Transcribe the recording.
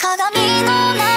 鏡の中